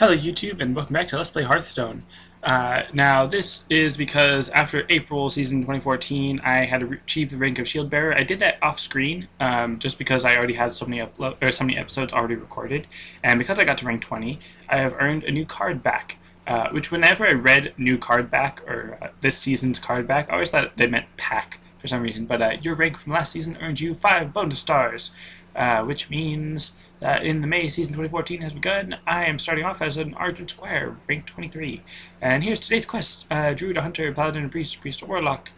Hello YouTube and welcome back to Let's Play Hearthstone. Uh, now this is because after April season 2014 I had achieved the rank of Shield Bearer. I did that off screen um, just because I already had so many upload or so many episodes already recorded and because I got to rank 20 I have earned a new card back. Uh, which whenever I read new card back or uh, this season's card back I always thought they meant pack for some reason but uh, your rank from last season earned you 5 bonus stars uh, which means that in the May season 2014 has begun. I am starting off as an Argent Squire, rank 23. And here's today's quest, uh, Druid, a Hunter, Paladin, and Priest, Priest, Warlock,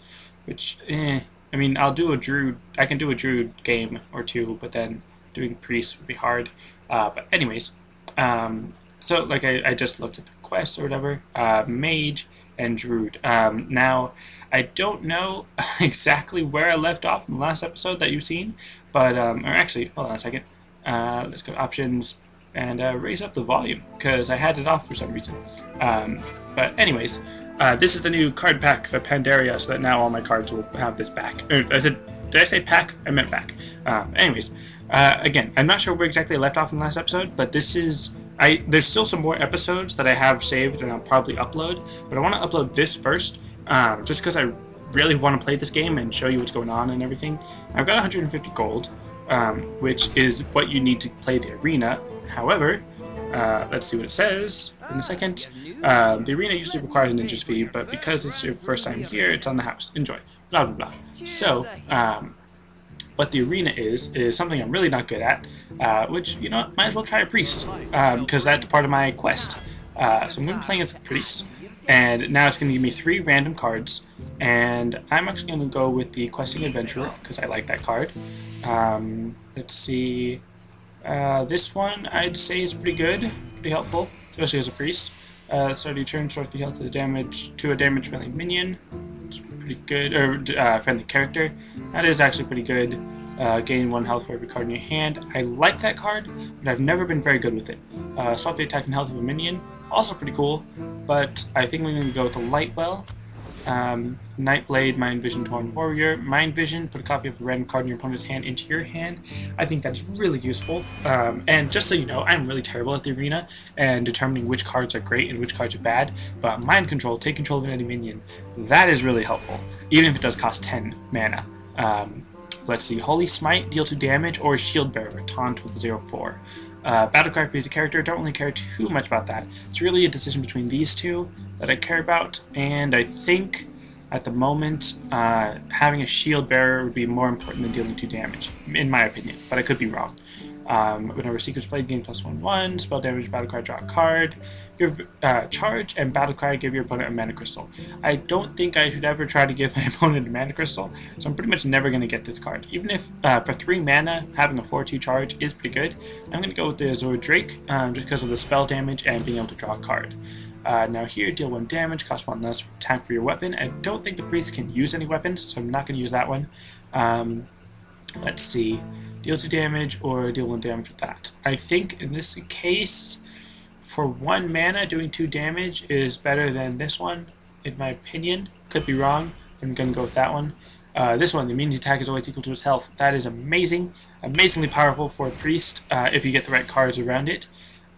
which, eh, I mean, I'll do a Druid, I can do a Druid game or two, but then doing Priest would be hard. Uh, but anyways, um, so like I, I just looked at the quest or whatever, uh, Mage and Druid. Um, now, I don't know exactly where I left off in the last episode that you've seen, but, um, or actually, hold on a second. Uh, let's go options and uh, raise up the volume because I had it off for some reason. Um, but anyways, uh, this is the new card pack, the Pandaria, so that now all my cards will have this back. Or, I said, did I say pack? I meant back. Um, anyways, uh, again, I'm not sure where exactly I left off in the last episode, but this is I. There's still some more episodes that I have saved and I'll probably upload, but I want to upload this first, um, just because I really want to play this game and show you what's going on and everything. I've got 150 gold um, which is what you need to play the arena. However, uh, let's see what it says in a second. Uh, the arena usually requires an interest fee, but because it's your first time here, it's on the house. Enjoy. Blah, blah, blah. So, um, what the arena is, is something I'm really not good at, uh, which, you know, might as well try a priest, because um, that's part of my quest. Uh, so I'm going to be playing as a priest, and now it's going to give me three random cards, and I'm actually going to go with the Questing Adventurer, because I like that card. Um, let's see. Uh, this one I'd say is pretty good, pretty helpful, especially as a priest. Uh, your turn, start the health of the damage to a damage friendly minion. It's pretty good, or uh, friendly character. That is actually pretty good. Uh, gain one health for every card in your hand. I like that card, but I've never been very good with it. Uh, swap the attack and health of a minion, also pretty cool, but I think we're going to go with the Lightwell. Um, Nightblade, Mind Vision, Tauren Warrior. Mind Vision, put a copy of a random card in your opponent's hand into your hand. I think that's really useful. Um, and just so you know, I'm really terrible at the arena and determining which cards are great and which cards are bad. But Mind Control, take control of an enemy minion, that is really helpful, even if it does cost 10 mana. Um, let's see, Holy Smite, deal 2 damage, or Shield Bearer, taunt with 0-4. Uh, Battlecry for a character, don't really care too much about that. It's really a decision between these two that I care about, and I think at the moment uh, having a shield bearer would be more important than dealing 2 damage, in my opinion, but I could be wrong. Um, whenever Secrets played, gain plus 1 1, spell damage, battle cry, draw a card. Give, uh, charge and battle cry give your opponent a mana crystal. I don't think I should ever try to give my opponent a mana crystal, so I'm pretty much never going to get this card. Even if uh, for 3 mana, having a 4 2 charge is pretty good, I'm going to go with the Azure Drake um, just because of the spell damage and being able to draw a card. Uh, now here, deal 1 damage, cost 1 less attack for your weapon. I don't think the priest can use any weapons, so I'm not going to use that one. Um, let's see, deal 2 damage or deal 1 damage with that. I think in this case, for 1 mana, doing 2 damage is better than this one, in my opinion. Could be wrong, I'm going to go with that one. Uh, this one, the means attack is always equal to its health. That is amazing, amazingly powerful for a priest uh, if you get the right cards around it.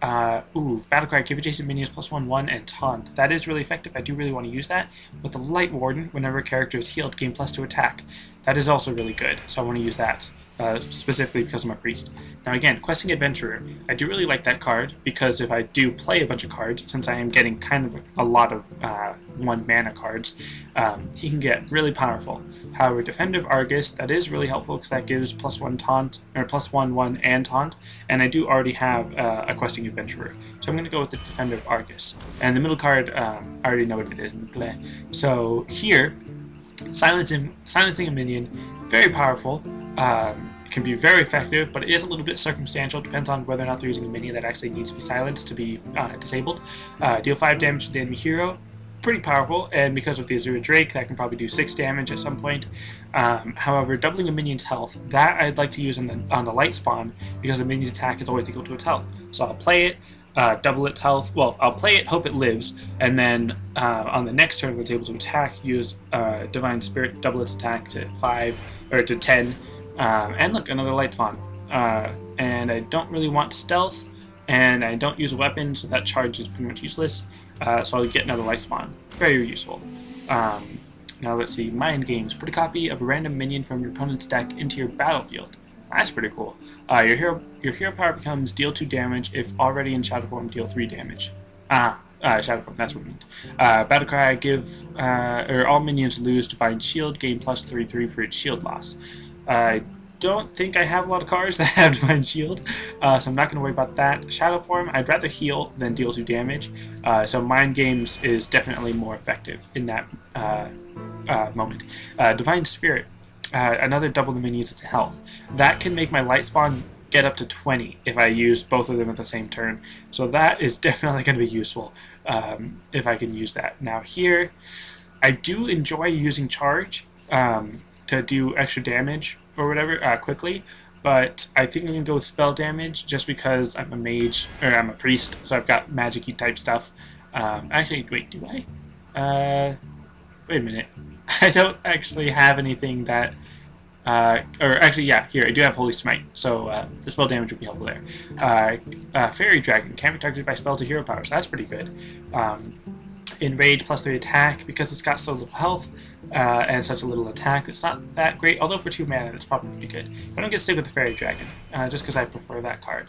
Uh, ooh, Battlecry, give adjacent minions plus 1 1 and taunt. That is really effective. I do really want to use that. With the Light Warden, whenever a character is healed, gain plus 2 attack. That is also really good, so I want to use that. Uh, specifically because I'm a priest. Now again, Questing Adventurer, I do really like that card because if I do play a bunch of cards, since I am getting kind of a lot of uh, one mana cards, um, he can get really powerful. However, Defender Argus, that is really helpful because that gives plus one taunt, or plus one one and taunt, and I do already have uh, a Questing Adventurer. So I'm going to go with the Defender of Argus. And the middle card, um, I already know what it is. So here, silencing, silencing a minion, very powerful. Um, can be very effective, but it is a little bit circumstantial. It Depends on whether or not they're using a minion that actually needs to be silenced to be uh, disabled. Uh, deal 5 damage to the enemy hero. Pretty powerful, and because of the Azure Drake, that can probably do 6 damage at some point. Um, however, doubling a minion's health, that I'd like to use on the, on the light spawn, because the minion's attack is always equal to its health. So I'll play it, uh, double its health. Well, I'll play it, hope it lives, and then uh, on the next turn, when it's able to attack, use uh, Divine Spirit, double its attack to 5, or to 10, um, and look, another light spawn. Uh, and I don't really want stealth, and I don't use a weapon, so that charge is pretty much useless. Uh, so I'll get another light spawn. Very useful. Um, now let's see, Mind Games. Put a copy of a random minion from your opponent's deck into your battlefield. That's pretty cool. Uh, your hero your hero power becomes deal 2 damage if already in shadow form deal 3 damage. Ah, uh, shadow form, that's what it means. Uh, battle cry, give, uh, or all minions lose divine shield, gain plus 3 3 for its shield loss. I don't think I have a lot of cards that have divine shield, uh, so I'm not going to worry about that. Shadow form, I'd rather heal than deal 2 damage, uh, so mind games is definitely more effective in that uh, uh moment. Uh, divine spirit, uh, another double the minions' health. That can make my light spawn get up to 20 if I use both of them at the same turn. So that is definitely going to be useful um, if I can use that. Now here, I do enjoy using charge um, to do extra damage or whatever uh, quickly, but I think I'm going to go with spell damage just because I'm a mage, or I'm a priest, so I've got magic type stuff. Um, actually, wait, do I? Uh, wait a minute. I don't actually have anything that uh, or actually, yeah, here, I do have Holy Smite, so uh, the spell damage would be helpful there. Uh, uh Fairy Dragon can't be targeted by spells or hero powers, so that's pretty good. Um, Enrage plus 3 attack, because it's got so little health uh, and such a little attack, it's not that great, although for 2 mana, it's probably pretty good. But I'm going to stick with the Fairy Dragon, uh, just because I prefer that card.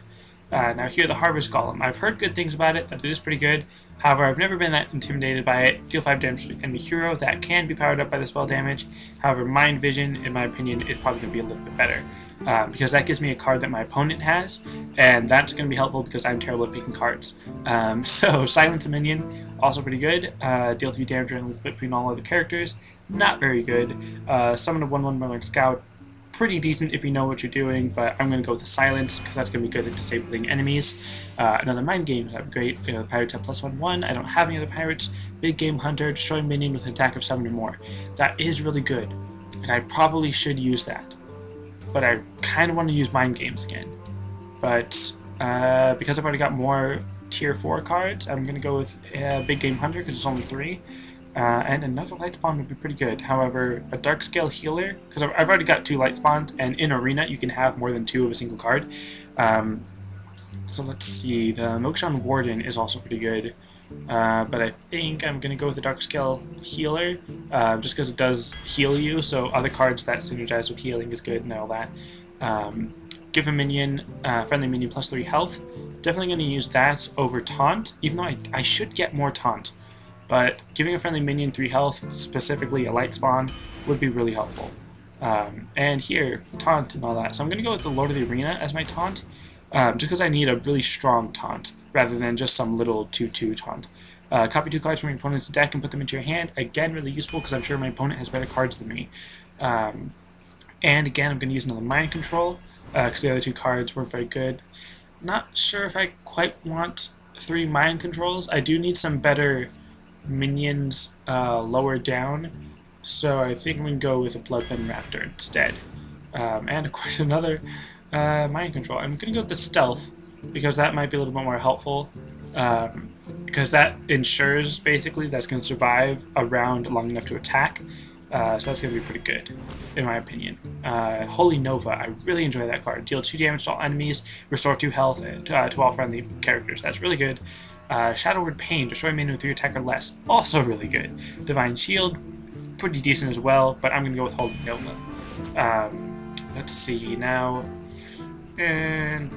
Uh, now here, the Harvest Golem. I've heard good things about it, that it is pretty good. However, I've never been that intimidated by it. Deal 5 damage to enemy hero, that can be powered up by the spell damage. However, Mind Vision, in my opinion, is probably going to be a little bit better. Uh, because that gives me a card that my opponent has, and that's going to be helpful because I'm terrible at picking cards. Um, so, Silence a Minion, also pretty good. Uh, deal 3 damage randomly between all other characters, not very good. Uh, summon a 1-1 Murloc Scout, pretty decent if you know what you're doing, but I'm going to go with the Silence, because that's going to be good at disabling enemies. Uh, another Mind Games, have great. Uh, pirates have plus 1 1. I don't have any other Pirates. Big Game Hunter, destroy minion with an attack of 7 or more. That is really good, and I probably should use that. But I kind of want to use Mind Games again. But uh, because I've already got more tier 4 cards, I'm going to go with uh, Big Game Hunter, because it's only 3. Uh, and another light spawn would be pretty good. However, a dark scale healer, because I've already got two light spawns, and in arena you can have more than two of a single card. Um, so let's see, the Mogu'shan Warden is also pretty good. Uh, but I think I'm going to go with the Dark Scale Healer, uh, just because it does heal you, so other cards that synergize with healing is good and all that. Um, give a minion, uh, friendly minion plus 3 health. Definitely going to use that over Taunt, even though I, I should get more Taunt but giving a friendly minion 3 health, specifically a light spawn, would be really helpful. Um, and here, taunt and all that. So I'm going to go with the Lord of the Arena as my taunt, um, just because I need a really strong taunt, rather than just some little 2-2 taunt. Uh, copy two cards from your opponent's deck and put them into your hand. Again, really useful because I'm sure my opponent has better cards than me. Um, and again, I'm going to use another Mind Control because uh, the other two cards weren't very good. Not sure if I quite want three Mind Controls. I do need some better minions uh, lower down, so I think we can go with a Bloodfen Raptor instead. Um, and of course another uh, Mind Control. I'm going to go with the Stealth, because that might be a little bit more helpful, um, because that ensures, basically, that's going to survive a round long enough to attack, uh, so that's going to be pretty good, in my opinion. Uh, Holy Nova, I really enjoy that card. Deal 2 damage to all enemies, restore 2 health to, uh, to all friendly characters. That's really good. Uh, Shadow Word Pain, destroy minion with 3 attack or less, also really good. Divine Shield, pretty decent as well, but I'm going to go with Holy Nova. Um, let's see, now... And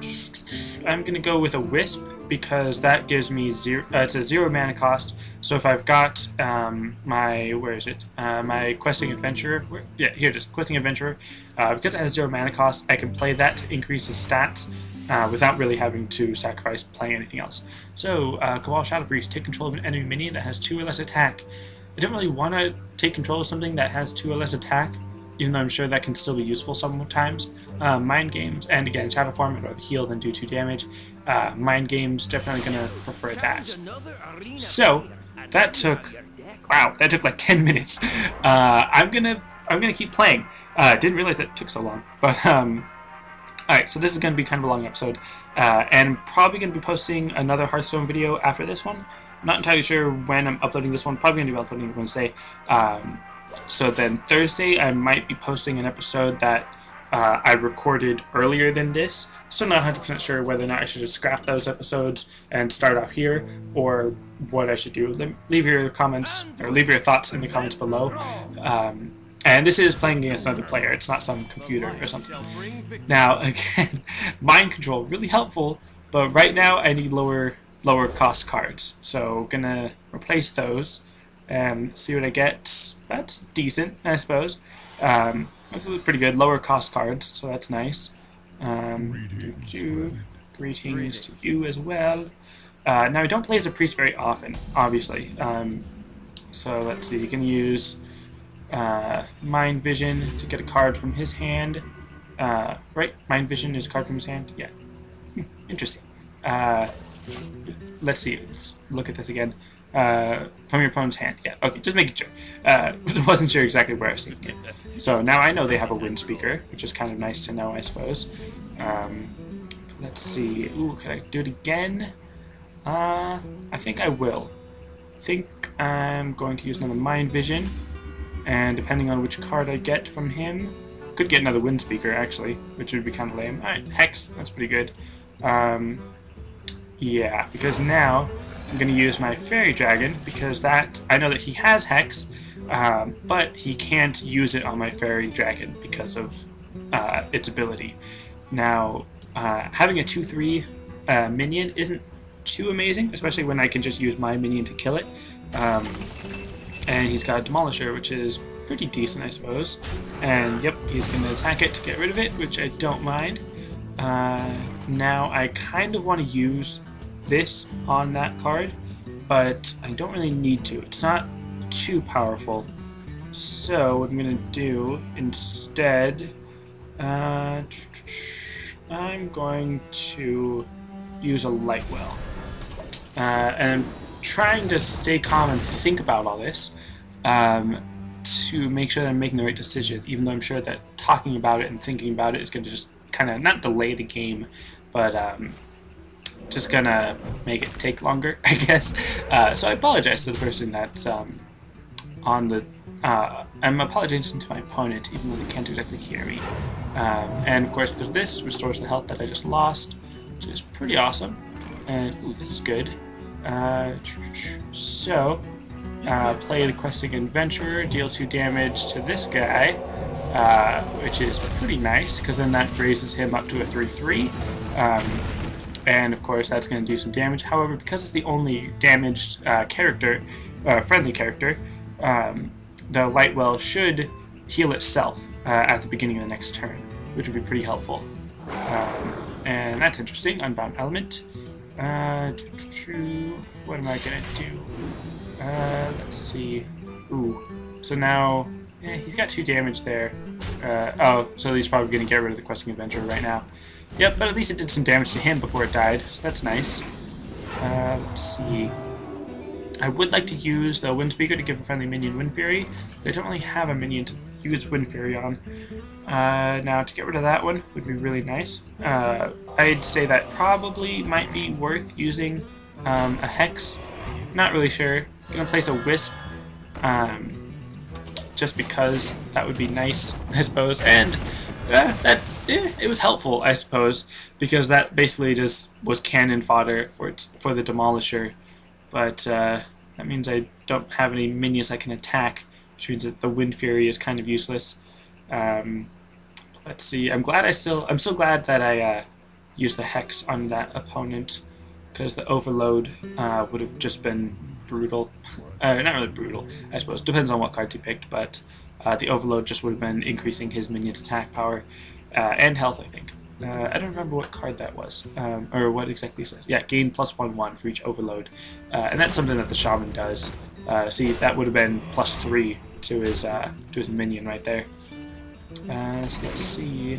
I'm going to go with a Wisp, because that gives me zero, uh, it's a zero mana cost, so if I've got um, my, where is it, uh, my Questing Adventurer, where, yeah, here it is, Questing Adventurer, uh, because it has zero mana cost, I can play that to increase his stats, uh, without really having to sacrifice playing anything else. So, uh, Cabal Shadow Priest, take control of an enemy minion that has 2 or less attack. I don't really want to take control of something that has 2 or less attack, even though I'm sure that can still be useful sometimes. Uh, mind Games, and again, Shadow Form, rather heal than do 2 damage. Uh, mind Games, definitely going to prefer that. So, that took, wow, that took like 10 minutes. Uh, I'm going to I'm gonna keep playing. Uh, didn't realize that took so long, but um, Alright, so this is going to be kind of a long episode, uh, and probably going to be posting another Hearthstone video after this one. I'm not entirely sure when I'm uploading this one, probably going to be uploading it Wednesday. Um, so then Thursday I might be posting an episode that uh, I recorded earlier than this. Still not 100% sure whether or not I should just scrap those episodes and start off here, or what I should do. Leave your comments, or leave your thoughts in the comments below. Um, and this is playing against another player, it's not some computer or something. Now, again, mind control, really helpful, but right now I need lower lower cost cards. So gonna replace those and see what I get. That's decent, I suppose. Um, that's pretty good. Lower cost cards, so that's nice. Um, greetings to you as well. Uh, now I don't play as a priest very often, obviously. Um, so let's see, you can use uh, Mind Vision to get a card from his hand. Uh, right? Mind Vision is a card from his hand? Yeah. Interesting. Uh, let's see. Let's look at this again. Uh, from your opponent's hand. Yeah, okay, just making sure. Uh, wasn't sure exactly where I was seeing it. So now I know they have a wind speaker, which is kind of nice to know, I suppose. Um, let's see. Ooh, can I do it again? Uh, I think I will. I think I'm going to use another Mind Vision, and depending on which card I get from him, could get another Wind Speaker, actually, which would be kind of lame. Alright, Hex, that's pretty good. Um, yeah, because now I'm going to use my Fairy Dragon, because that, I know that he has Hex, um, but he can't use it on my Fairy Dragon because of uh, its ability. Now, uh, having a 2-3 uh, minion isn't too amazing, especially when I can just use my minion to kill it. Um, and he's got a Demolisher, which is pretty decent, I suppose. And yep, he's going to attack it to get rid of it, which I don't mind. Uh, now I kind of want to use this on that card, but I don't really need to. It's not too powerful. So what I'm going to do instead, uh, I'm going to use a light well. Uh, and I'm trying to stay calm and think about all this um, to make sure that I'm making the right decision, even though I'm sure that talking about it and thinking about it is going to just kind of not delay the game, but um, just gonna make it take longer, I guess. Uh, so I apologize to the person that's um, on the. Uh, I'm apologizing to my opponent, even though they can't exactly hear me. Um, and of course, because this restores the health that I just lost, which is pretty awesome. And ooh, this is good. Uh, so, uh, play the questing adventurer, deal two damage to this guy, uh, which is pretty nice because then that raises him up to a 3-3. Um, and of course that's going to do some damage. However, because it's the only damaged uh, character, uh, friendly character, um, the Lightwell should heal itself uh, at the beginning of the next turn, which would be pretty helpful. Um, and that's interesting. Unbound Element. Uh, what am I going to do? Uh, let's see. Ooh. So now, yeah, he's got two damage there. Uh, oh, so he's probably going to get rid of the Questing Adventure right now. Yep, but at least it did some damage to him before it died, so that's nice. Uh, let's see. I would like to use the Wind Speaker to give a friendly minion Wind Fury, but I don't really have a minion to use Wind Fury on. Uh, now, to get rid of that one would be really nice. Uh, I'd say that probably might be worth using um, a Hex. Not really sure. Gonna place a Wisp, um, just because that would be nice, I suppose. And eh, that it was helpful, I suppose, because that basically just was cannon fodder for its, for the Demolisher. But uh, that means I don't have any minions I can attack, which means that the Wind Fury is kind of useless. Um, let's see. I'm glad I still. I'm so glad that I uh, used the hex on that opponent because the overload uh, would have just been brutal. uh, not really brutal, I suppose. Depends on what card he picked, but uh, the overload just would have been increasing his minion's attack power uh, and health, I think. Uh, I don't remember what card that was, um, or what exactly says. Yeah, gain plus one one for each overload, uh, and that's something that the shaman does. Uh, see, that would have been plus three to his to his minion right there. so let's see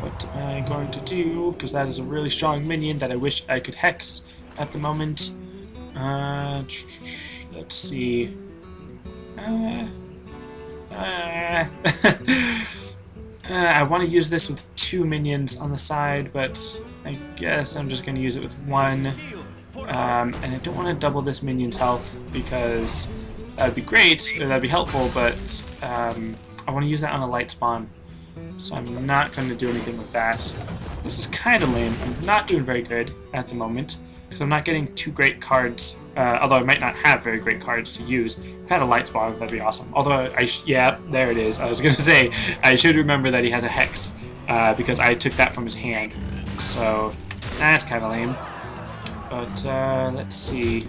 what I'm going to do because that is a really strong minion that I wish I could hex at the moment. let's see. Uh, uh, I want to use this with two minions on the side, but I guess I'm just going to use it with one. Um, and I don't want to double this minion's health because that would be great, that'd be helpful, but um, I want to use that on a light spawn. so I'm not going to do anything with that. This is kind of lame. I'm not doing very good at the moment, because I'm not getting two great cards, uh, although I might not have very great cards to use. If I had a Light Spawn, that'd be awesome. Although, I yeah, there it is. I was going to say, I should remember that he has a Hex, uh, because I took that from his hand. So, that's kind of lame. But, uh, let's see.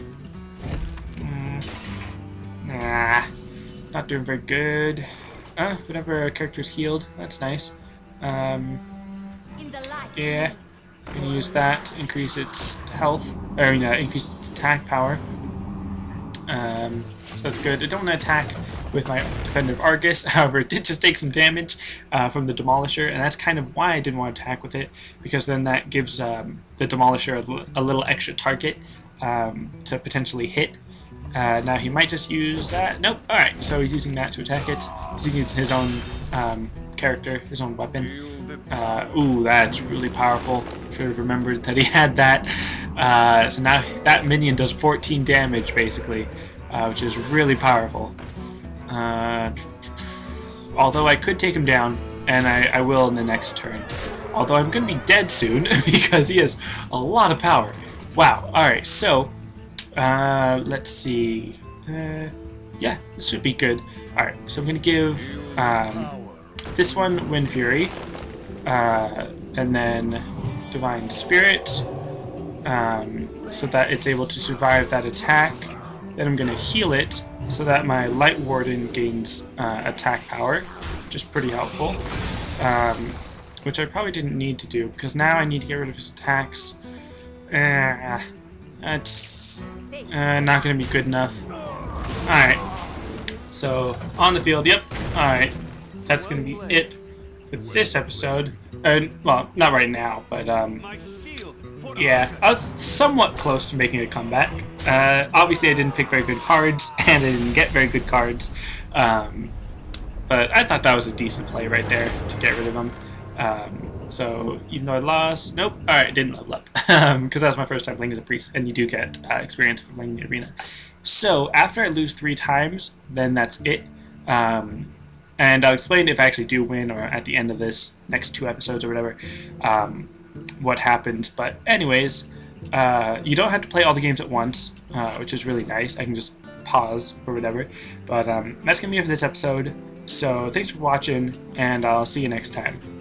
Mm, nah, not doing very good. Uh, whenever a character's healed, that's nice. Um, yeah, gonna use that to increase its health, or you know, increase its attack power. Um, so that's good. I don't want to attack with my Defender of Argus, however, it did just take some damage uh, from the Demolisher, and that's kind of why I didn't want to attack with it, because then that gives um, the Demolisher a, little extra target um, to potentially hit. Uh, now he might just use that. Nope. Alright, so he's using that to attack it. He's using his own um, character, his own weapon. Uh, ooh, that's really powerful. Should have remembered that he had that. Uh, so now that minion does 14 damage, basically, uh, which is really powerful. Uh, although I could take him down, and I, I will in the next turn. Although I'm going to be dead soon, because he has a lot of power. Wow, alright, so, uh, let's see. Uh, yeah, this should be good. Alright, so I'm going to give um, this one Wind Fury, uh, and then Divine Spirit, um, so that it's able to survive that attack. Then I'm going to heal it so that my Light Warden gains uh, attack power, which is pretty helpful. Um, which I probably didn't need to do, because now I need to get rid of his attacks. Uh, that's uh, not going to be good enough. Alright. So, on the field, yep. Alright. That's going to be it for this episode. Uh, well, not right now, but um, yeah, I was somewhat close to making a comeback. Uh, obviously, I didn't pick very good cards, and I didn't get very good cards. Um, but I thought that was a decent play right there to get rid of them. Um, so even though I lost, nope, alright, I didn't level up. Because um, that was my first time playing as a priest, and you do get uh, experience from playing the arena. So after I lose three times, then that's it. Um, and I'll explain if I actually do win or at the end of this next two episodes or whatever um, what happens. But anyways, uh, you don't have to play all the games at once, uh, which is really nice. I can just pause or whatever. But um, that's to be it for this episode. So thanks for watching, and I'll see you next time.